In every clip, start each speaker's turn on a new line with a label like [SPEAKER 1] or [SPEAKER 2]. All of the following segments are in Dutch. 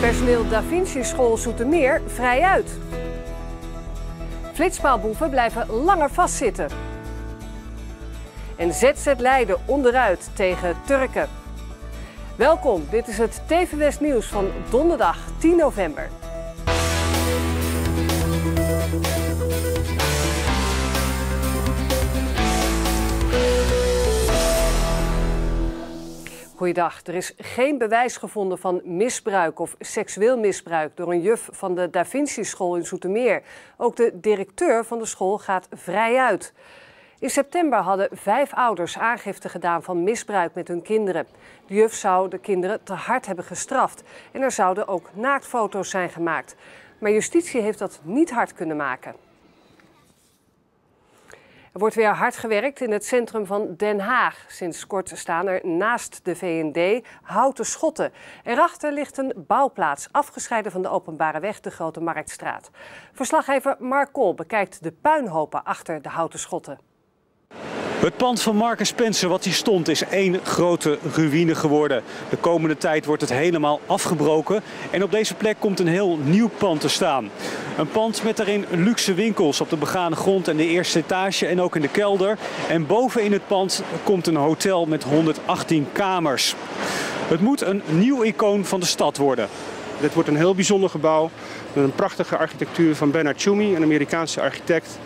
[SPEAKER 1] Personeel Da Vinci School Zoetermeer vrij uit. Flitspaalboeven blijven langer vastzitten. En ZZ Leiden onderuit tegen Turken. Welkom, dit is het TV West Nieuws van donderdag 10 november. Goeiedag. Er is geen bewijs gevonden van misbruik of seksueel misbruik door een juf van de Da Vinci School in Zoetermeer. Ook de directeur van de school gaat vrij uit. In september hadden vijf ouders aangifte gedaan van misbruik met hun kinderen. De juf zou de kinderen te hard hebben gestraft en er zouden ook naaktfoto's zijn gemaakt. Maar justitie heeft dat niet hard kunnen maken. Er wordt weer hard gewerkt in het centrum van Den Haag. Sinds kort staan er naast de VND houten schotten. Erachter ligt een bouwplaats, afgescheiden van de openbare weg, de Grote Marktstraat. Verslaggever Mark Kool bekijkt de puinhopen achter de houten schotten.
[SPEAKER 2] Het pand van Marcus Spencer, wat hier stond, is één grote ruïne geworden. De komende tijd wordt het helemaal afgebroken. En op deze plek komt een heel nieuw pand te staan. Een pand met daarin luxe winkels op de begane grond en de eerste etage en ook in de kelder. En boven in het pand komt een hotel met 118 kamers. Het moet een nieuw icoon van de stad worden.
[SPEAKER 3] Dit wordt een heel bijzonder gebouw met een prachtige architectuur van Bernard Tschumi, een Amerikaanse architect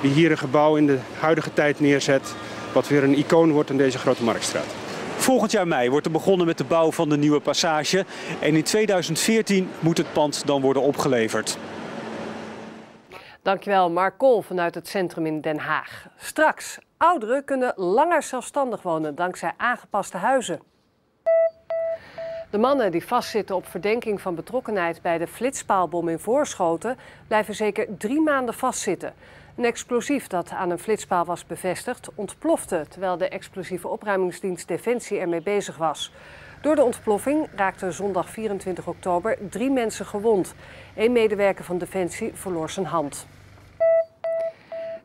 [SPEAKER 3] die hier een gebouw in de huidige tijd neerzet, wat weer een icoon wordt in deze grote marktstraat.
[SPEAKER 2] Volgend jaar mei wordt er begonnen met de bouw van de nieuwe passage. En in 2014 moet het pand dan worden opgeleverd.
[SPEAKER 1] Dankjewel Mark Kool vanuit het centrum in Den Haag. Straks, ouderen kunnen langer zelfstandig wonen dankzij aangepaste huizen. De mannen die vastzitten op verdenking van betrokkenheid bij de flitspaalbom in Voorschoten blijven zeker drie maanden vastzitten. Een explosief dat aan een flitspaal was bevestigd ontplofte terwijl de explosieve opruimingsdienst Defensie ermee bezig was. Door de ontploffing raakten zondag 24 oktober drie mensen gewond. Een medewerker van Defensie verloor zijn hand.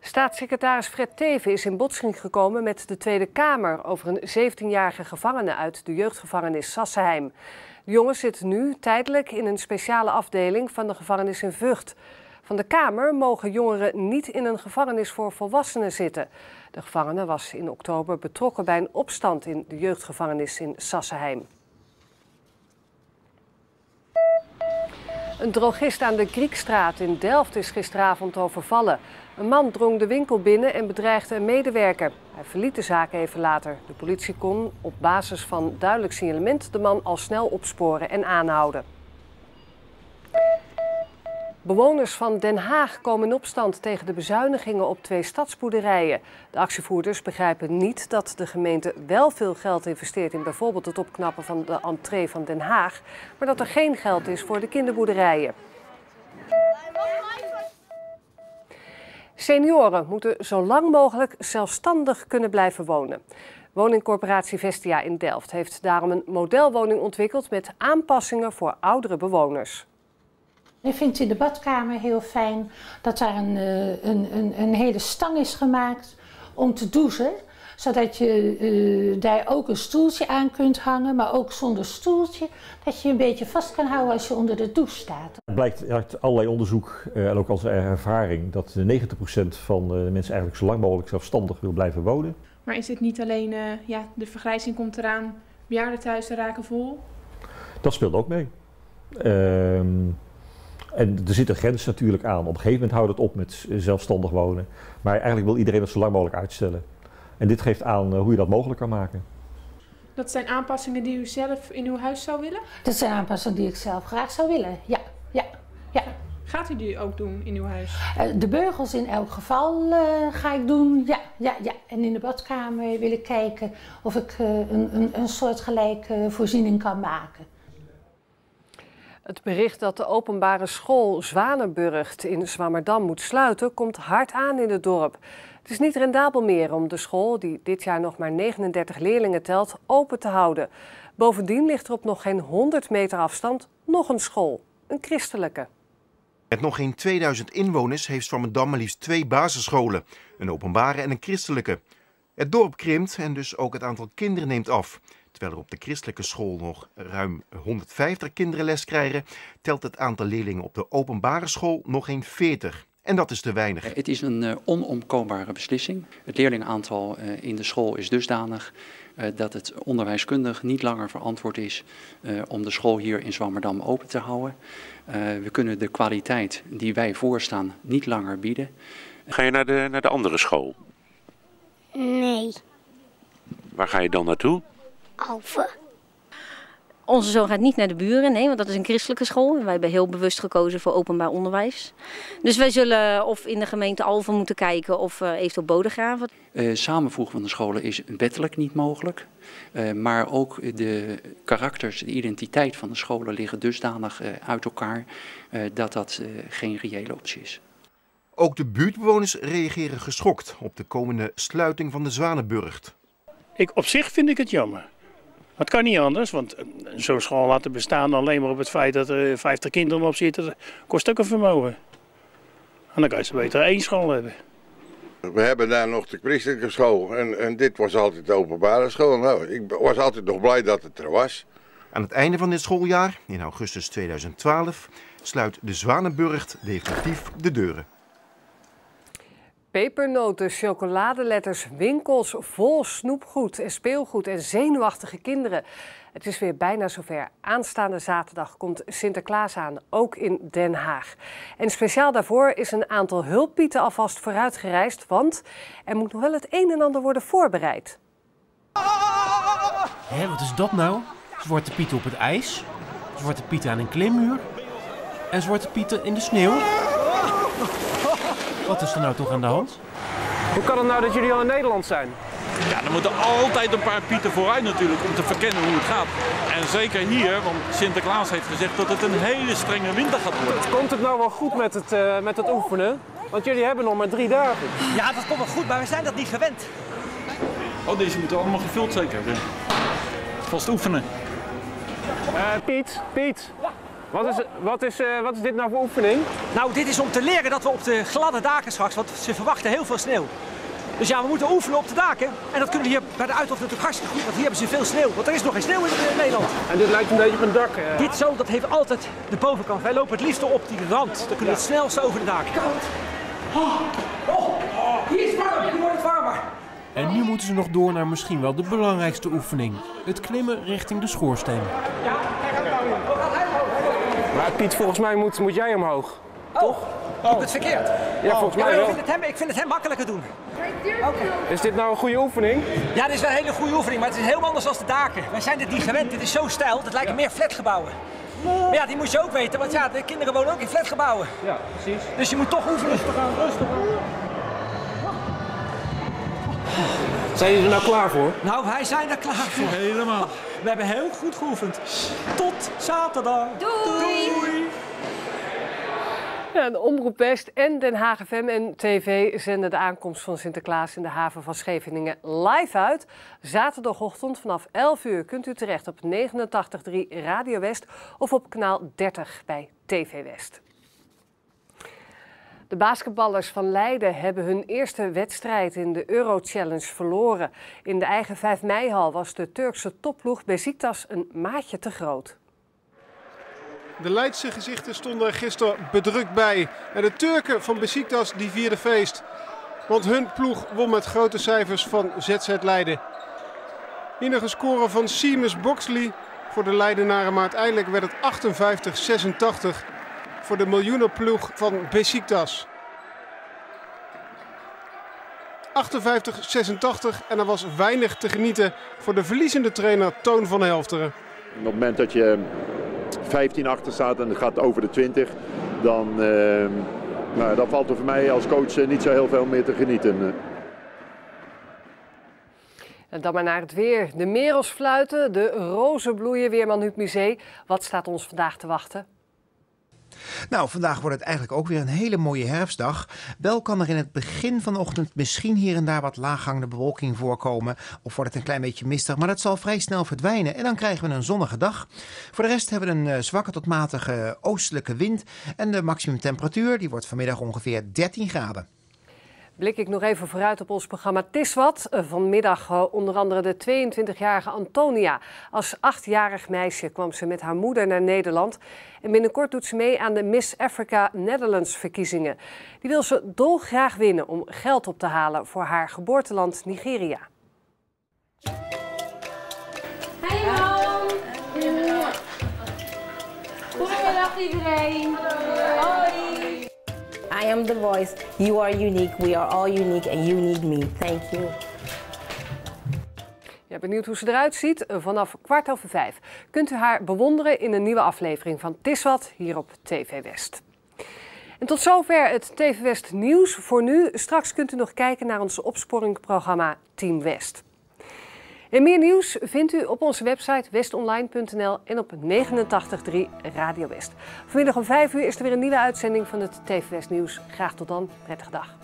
[SPEAKER 1] Staatssecretaris Fred Teven is in botsing gekomen met de Tweede Kamer over een 17-jarige gevangene uit de jeugdgevangenis Sassenheim. De jongen zit nu tijdelijk in een speciale afdeling van de gevangenis in Vught. Van de Kamer mogen jongeren niet in een gevangenis voor volwassenen zitten. De gevangene was in oktober betrokken bij een opstand in de jeugdgevangenis in Sassenheim. Een drogist aan de Griekstraat in Delft is gisteravond overvallen. Een man drong de winkel binnen en bedreigde een medewerker. Hij verliet de zaak even later. De politie kon op basis van duidelijk signalement de man al snel opsporen en aanhouden. Bewoners van Den Haag komen in opstand tegen de bezuinigingen op twee stadsboerderijen. De actievoerders begrijpen niet dat de gemeente wel veel geld investeert in bijvoorbeeld het opknappen van de entree van Den Haag, maar dat er geen geld is voor de kinderboerderijen. Senioren moeten zo lang mogelijk zelfstandig kunnen blijven wonen. Woningcorporatie Vestia in Delft heeft daarom een modelwoning ontwikkeld met aanpassingen voor oudere bewoners.
[SPEAKER 4] Ik vind in de badkamer heel fijn dat daar een, eh, een, een, een hele stang is gemaakt om te douchen zodat je uh, daar ook een stoeltje aan kunt hangen, maar ook zonder stoeltje, dat je je een beetje vast kan houden als je onder de douche staat.
[SPEAKER 5] Het blijkt uit allerlei onderzoek uh, en ook als ervaring dat 90% van de mensen eigenlijk zo lang mogelijk zelfstandig wil blijven wonen.
[SPEAKER 6] Maar is het niet alleen, uh, ja, de vergrijzing komt eraan, bejaardentehuizen raken vol?
[SPEAKER 5] Dat speelt ook mee. Ehm, en er zit een grens natuurlijk aan. Op een gegeven moment houdt het op met zelfstandig wonen. Maar eigenlijk wil iedereen dat zo lang mogelijk uitstellen. En dit geeft aan hoe je dat mogelijk kan maken.
[SPEAKER 6] Dat zijn aanpassingen die u zelf in uw huis zou willen?
[SPEAKER 4] Dat zijn aanpassingen die ik zelf graag zou willen, ja. ja, ja.
[SPEAKER 6] Gaat u die ook doen in uw huis?
[SPEAKER 4] De beugels in elk geval uh, ga ik doen, ja, ja, ja. En in de badkamer wil ik kijken of ik uh, een, een, een soortgelijke voorziening kan maken.
[SPEAKER 1] Het bericht dat de openbare school Zwanenburgt in Zwammerdam moet sluiten, komt hard aan in het dorp. Het is niet rendabel meer om de school, die dit jaar nog maar 39 leerlingen telt, open te houden. Bovendien ligt er op nog geen 100 meter afstand nog een school, een christelijke.
[SPEAKER 7] Met nog geen 2000 inwoners heeft Zwammerdam maar liefst twee basisscholen, een openbare en een christelijke. Het dorp krimpt en dus ook het aantal kinderen neemt af. Terwijl er op de christelijke school nog ruim 150 kinderen les krijgen, telt het aantal leerlingen op de openbare school nog geen 40. En dat is te weinig.
[SPEAKER 8] Het is een uh, onomkoombare beslissing. Het leerlingaantal uh, in de school is dusdanig uh, dat het onderwijskundig niet langer verantwoord is om de school hier in Zwammerdam open te houden. we kunnen de kwaliteit die wij voorstaan niet langer bieden.
[SPEAKER 9] Ga je naar de, naar de andere school?
[SPEAKER 10] Nee.
[SPEAKER 9] Waar ga je dan naartoe?
[SPEAKER 10] Alphen.
[SPEAKER 11] Onze zoon gaat niet naar de buren, nee, want dat is een christelijke school. Wij hebben heel bewust gekozen voor openbaar onderwijs. Dus wij zullen of in de gemeente Alphen moeten kijken of uh, eventueel Bodegraven.
[SPEAKER 8] Uh, samenvoegen van de scholen is wettelijk niet mogelijk. Uh, maar ook de karakters, de identiteit van de scholen liggen dusdanig uit elkaar dat dat geen reële optie is.
[SPEAKER 7] Ook de buurtbewoners reageren geschokt op de komende sluiting van de Zwanenburgt.
[SPEAKER 12] Ik, op zich vind ik het jammer. Het kan niet anders, want zo'n school laten bestaan alleen maar op het feit dat er 50 kinderen op zitten, kost ook een vermogen. En dan kan je ze beter één school hebben.
[SPEAKER 13] We hebben daar nog de christelijke school en, en dit was altijd de openbare school. Nou, ik was altijd nog blij dat het er was.
[SPEAKER 7] Aan het einde van dit schooljaar, in augustus 2012, sluit de Zwanenburgt definitief de deuren.
[SPEAKER 1] Pepernoten, chocoladeletters, winkels vol snoepgoed en speelgoed en zenuwachtige kinderen. Het is weer bijna zover. Aanstaande zaterdag komt Sinterklaas aan, ook in Den Haag. En speciaal daarvoor is een aantal hulppieten alvast vooruitgereisd, want er moet nog wel het een en ander worden voorbereid.
[SPEAKER 14] Hé, wat is dat nou? Zwarte pieten op het ijs, zwarte pieten aan een klimmuur en zwarte pieten in de sneeuw. Wat is er nou toch aan de hand?
[SPEAKER 15] Hoe kan het nou dat jullie al in Nederland zijn?
[SPEAKER 16] Ja, er moeten altijd een paar pieten vooruit natuurlijk om te verkennen hoe het gaat. En zeker hier, want Sinterklaas heeft gezegd dat het een hele strenge winter gaat worden.
[SPEAKER 15] Komt het nou wel goed met het, uh, met het oefenen? Want jullie hebben nog maar drie dagen.
[SPEAKER 17] Ja, dat komt wel goed, maar we zijn dat niet gewend.
[SPEAKER 16] Oh, deze moeten allemaal gevuld zeker. Vast oefenen.
[SPEAKER 15] Uh, Piet, Piet. Wat is, wat, is, uh, wat is dit nou voor oefening?
[SPEAKER 17] Nou, dit is om te leren dat we op de gladde daken straks, want ze verwachten heel veel sneeuw. Dus ja, we moeten oefenen op de daken. En dat kunnen we hier bij de Uithof natuurlijk hartstikke goed, want hier hebben ze veel sneeuw. Want er is nog geen sneeuw in Nederland.
[SPEAKER 15] En dit lijkt een beetje op een dak. Uh...
[SPEAKER 17] Dit zo, dat heeft altijd de bovenkant. Wij lopen het liefst op die rand. Dan kunnen we het snelste over de daken. Koud. Oh, oh, hier is het warm, hier wordt het warmer.
[SPEAKER 14] En nu moeten ze nog door naar misschien wel de belangrijkste oefening. Het klimmen richting de schoorsteen.
[SPEAKER 17] Ja, kijk uit nou
[SPEAKER 15] maar Piet, volgens mij moet, moet jij omhoog.
[SPEAKER 17] Oh,
[SPEAKER 15] toch?
[SPEAKER 17] Doe ik het verkeerd?
[SPEAKER 15] Ja, volgens mij wel.
[SPEAKER 17] Ik vind, het hem, ik vind het hem makkelijker doen.
[SPEAKER 15] Okay. Is dit nou een goede oefening?
[SPEAKER 17] Ja, dit is wel een hele goede oefening, maar het is heel anders dan de daken. Wij zijn dit niet gewend. Dit is zo stijl, dat lijken meer flatgebouwen. Maar ja, die moet je ook weten, want ja, de kinderen wonen ook in flatgebouwen.
[SPEAKER 15] Ja, precies.
[SPEAKER 17] Dus je moet toch oefenen.
[SPEAKER 15] Rustig aan, rustig aan. Zijn jullie er nou klaar voor?
[SPEAKER 17] Nou, wij zijn er klaar voor.
[SPEAKER 16] Helemaal.
[SPEAKER 17] We hebben heel goed geoefend. Tot zaterdag.
[SPEAKER 10] Doei.
[SPEAKER 17] Doei.
[SPEAKER 1] Ja, de Omroep West en Den Haag FM en TV zenden de aankomst van Sinterklaas in de haven van Scheveningen live uit. Zaterdagochtend vanaf 11 uur kunt u terecht op 89.3 Radio West of op kanaal 30 bij TV West. De basketballers van Leiden hebben hun eerste wedstrijd in de Euro Challenge verloren. In de eigen 5 meihal was de Turkse topploeg Besiktas een maatje te groot.
[SPEAKER 3] De Leidse gezichten stonden er gisteren bedrukt bij. En de Turken van Besiktas die vierden feest. Want hun ploeg won met grote cijfers van ZZ Leiden. Een score van Seamus Boxley voor de Leidenaren. Maar uiteindelijk werd het 58-86 voor de miljoenenploeg van Besiktas. 58-86 en er was weinig te genieten voor de verliezende trainer Toon van Helfteren.
[SPEAKER 18] Op het moment dat je 15 achter staat en het gaat over de 20, dan, uh, nou, dan valt er voor mij als coach niet zo heel veel meer te genieten.
[SPEAKER 1] En dan maar naar het weer. De merels fluiten, de rozen bloeien, Weerman Huub Museum. Wat staat ons vandaag te wachten?
[SPEAKER 19] Nou, vandaag wordt het eigenlijk ook weer een hele mooie herfstdag. Wel kan er in het begin van de ochtend misschien hier en daar wat laaghangende bewolking voorkomen. Of wordt het een klein beetje mistig, maar dat zal vrij snel verdwijnen. En dan krijgen we een zonnige dag. Voor de rest hebben we een uh, zwakke tot matige oostelijke wind. En de maximumtemperatuur die wordt vanmiddag ongeveer 13 graden.
[SPEAKER 1] Blik ik nog even vooruit op ons programma Tiswat. Vanmiddag eh, onder andere de 22-jarige Antonia. Als achtjarig meisje kwam ze met haar moeder naar Nederland. En binnenkort doet ze mee aan de Miss Africa Netherlands verkiezingen. Die wil ze dolgraag winnen om geld op te halen voor haar geboorteland Nigeria.
[SPEAKER 20] Hallo. Goedemiddag iedereen. Hoi.
[SPEAKER 21] I am the voice. You are unique. We are all unique and you need me. Thank you.
[SPEAKER 1] Ja, benieuwd hoe ze eruit ziet? Vanaf kwart over vijf kunt u haar bewonderen in een nieuwe aflevering van Tiswat hier op TV West. En tot zover het TV West nieuws voor nu. Straks kunt u nog kijken naar ons opsporingprogramma Team West. En meer nieuws vindt u op onze website westonline.nl en op 89.3 Radio West. Vanmiddag om 5 uur is er weer een nieuwe uitzending van het TV West Nieuws. Graag tot dan, prettige dag.